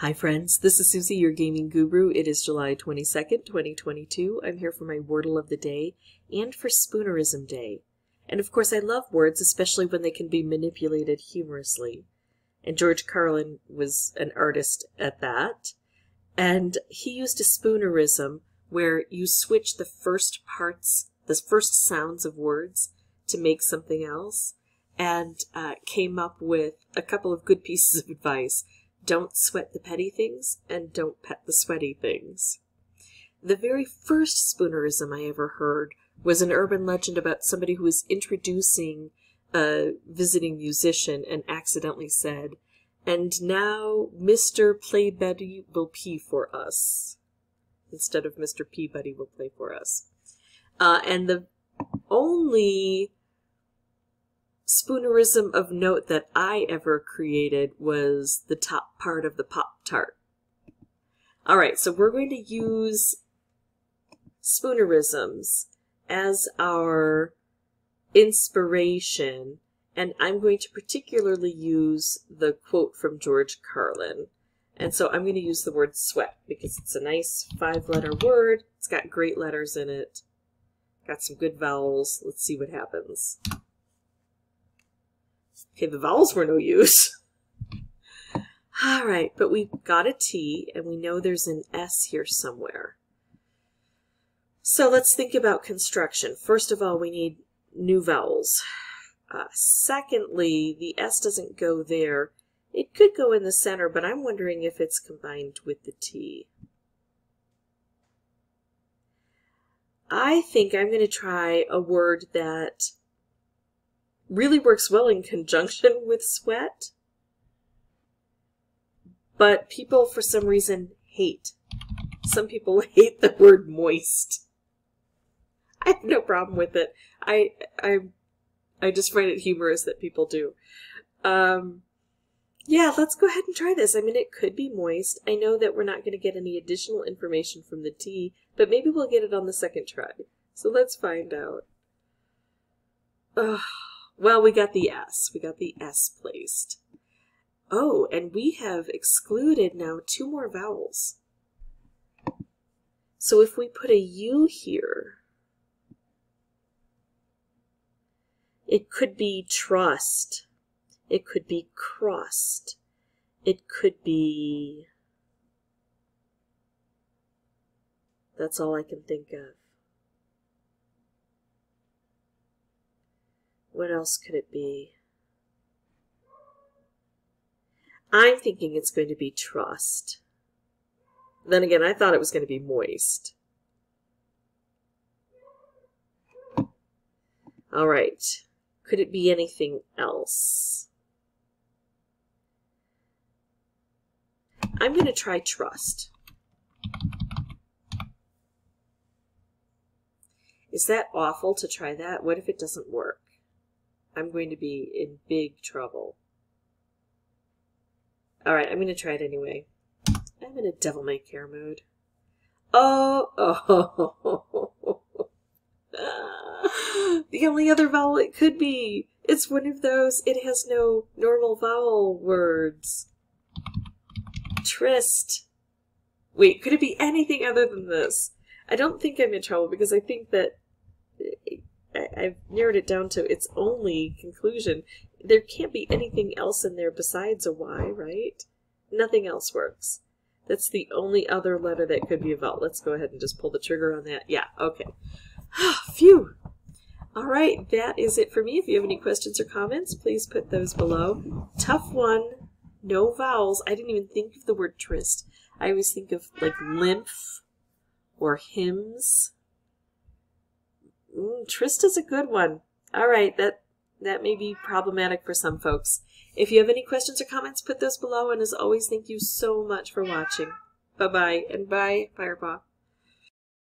Hi friends, this is Suzy, your gaming guru. It is July 22nd, 2022. I'm here for my Wordle of the Day and for Spoonerism Day. And of course I love words, especially when they can be manipulated humorously. And George Carlin was an artist at that. And he used a spoonerism where you switch the first parts, the first sounds of words to make something else, and uh, came up with a couple of good pieces of advice don't sweat the petty things and don't pet the sweaty things. The very first spoonerism I ever heard was an urban legend about somebody who was introducing a visiting musician and accidentally said, and now Mr. Playbuddy will pee for us. Instead of Mr. Peabody will play for us. Uh, and the only spoonerism of note that I ever created was the top part of the Pop Tart. Alright, so we're going to use spoonerisms as our inspiration, and I'm going to particularly use the quote from George Carlin. And so I'm going to use the word sweat because it's a nice five letter word. It's got great letters in it. Got some good vowels. Let's see what happens. Okay, the vowels were no use. All right, but we've got a T and we know there's an S here somewhere. So let's think about construction. First of all, we need new vowels. Uh, secondly, the S doesn't go there. It could go in the center, but I'm wondering if it's combined with the T. I think I'm going to try a word that really works well in conjunction with sweat, but people for some reason hate. Some people hate the word moist. I have no problem with it. I I I just find it humorous that people do. Um, yeah, let's go ahead and try this. I mean, it could be moist. I know that we're not going to get any additional information from the T, but maybe we'll get it on the second try. So let's find out. Ugh. Well, we got the S. We got the S placed. Oh, and we have excluded now two more vowels. So if we put a U here, it could be trust. It could be crust. It could be... That's all I can think of. What else could it be? I'm thinking it's going to be trust. Then again, I thought it was going to be moist. All right. Could it be anything else? I'm going to try trust. Is that awful to try that? What if it doesn't work? I'm going to be in big trouble. Alright, I'm going to try it anyway. I'm in a devil may care mode. Oh, oh. the only other vowel it could be. It's one of those, it has no normal vowel words. Trist. Wait, could it be anything other than this? I don't think I'm in trouble because I think that I, have narrowed it down to its only conclusion. There can't be anything else in there besides a Y, right? Nothing else works. That's the only other letter that could be a vowel. Let's go ahead and just pull the trigger on that. Yeah, okay. Phew. All right, that is it for me. If you have any questions or comments, please put those below. Tough one. No vowels. I didn't even think of the word tryst. I always think of like lymph or hymns. Mm, Trista's a good one. All right, that that may be problematic for some folks. If you have any questions or comments, put those below. And as always, thank you so much for watching. Bye-bye, and bye, Firepaw.